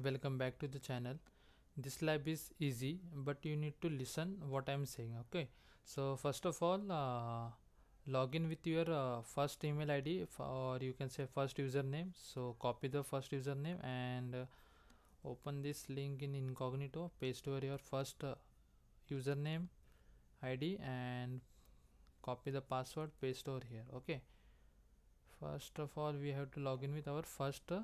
welcome back to the channel. This lab is easy but you need to listen what i'm saying okay? So first of all uh, log in with your uh, first email id or you can say first username. So copy the first username and uh, open this link in incognito. Paste over your first uh, username id and copy the password paste over here okay? First of all we have to log in with our first uh,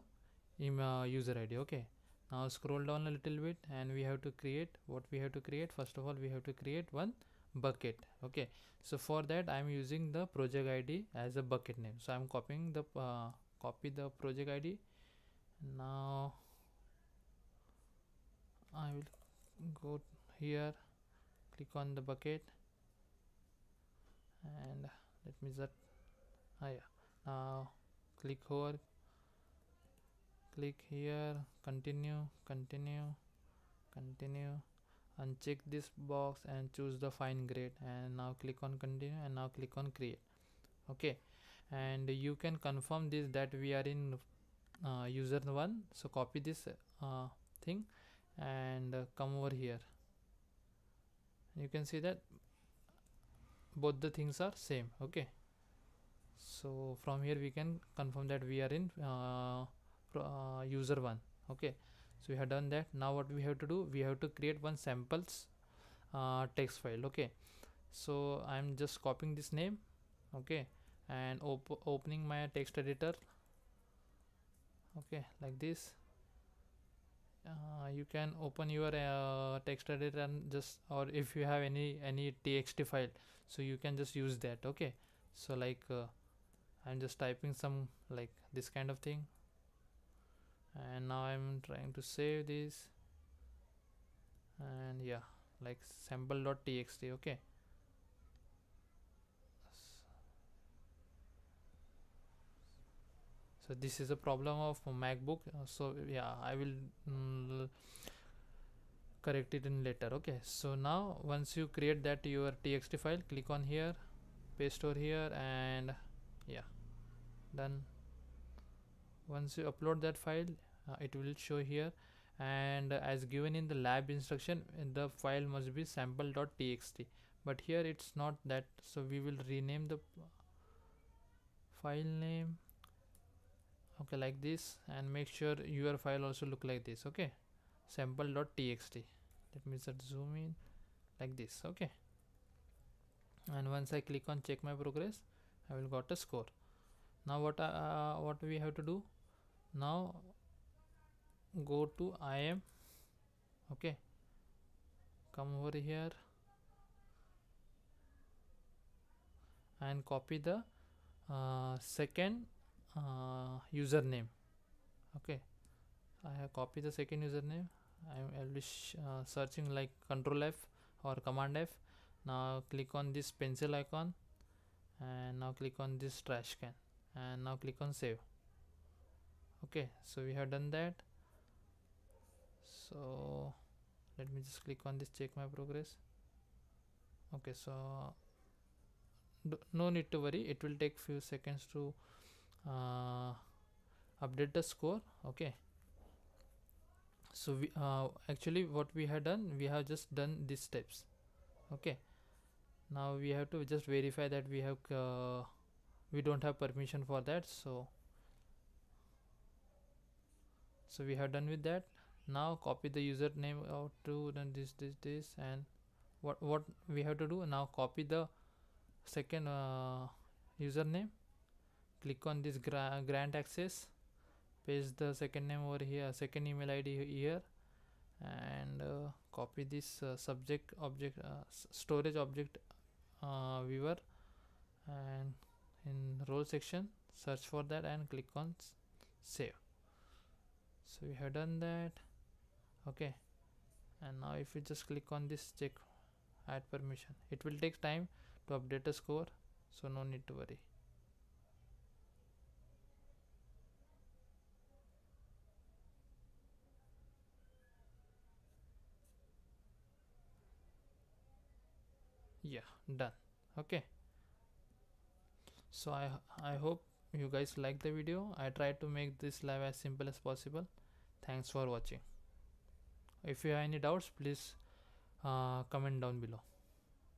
email user id okay now scroll down a little bit and we have to create what we have to create. First of all we have to create one bucket okay? So for that i'm using the project id as a bucket name. So i'm copying the uh, copy the project id now i will go here click on the bucket and let me just ah, yeah. Now click over click here continue continue continue uncheck this box and choose the fine grained. And now click on continue and now click on create. Okay. And you can confirm this that we are in uh, user one. So copy this uh, thing and uh, come over here. You can see that both the things are same. Okay. So from here we can confirm that we are in uh, uh, user one okay? So we have done that. Now what we have to do we have to create one samples uh, text file okay? So i'm just copying this name okay? And op opening my text editor okay? Like this. Uh, you can open your uh, text editor and just or if you have any any txt file so you can just use that okay? So like uh, i'm just typing some like this kind of thing and now I'm trying to save this. And yeah like sample.txt okay. So this is a problem of macbook. So yeah i will mm, correct it in later okay. So now once you create that your txt file click on here paste over here and yeah done. Once you upload that file uh, it will show here. And as given in the lab instruction the file must be sample.txt but here it's not that. So we will rename the file name okay like this. And make sure your file also look like this okay? sample.txt let me just zoom in like this okay? And once I click on check my progress I will got a score. Now what uh, what we have to do? Now go to IAM okay. Come over here. And copy the uh, second uh, username. Okay. I have copied the second username. I will be uh, searching like control F or command F. Now click on this pencil icon. And now click on this trash can. And now click on save. Okay. So we have done that so let me just click on this check my progress. Okay so no need to worry. It will take few seconds to uh, update the score. Okay. So we uh, actually what we have done we have just done these steps. Okay. Now we have to just verify that we have uh, we don't have permission for that. So so we have done with that now copy the username out to then this this this and what what we have to do now copy the second uh, username click on this gra grant access paste the second name over here second email id here and uh, copy this uh, subject object uh, storage object uh, viewer and in role section search for that and click on save. So we have done that okay. And now if you just click on this check add permission. It will take time to update a score so no need to worry. Yeah done. Okay. So i i hope you guys like the video. I try to make this live as simple as possible. Thanks for watching if you have any doubts please uh, comment down below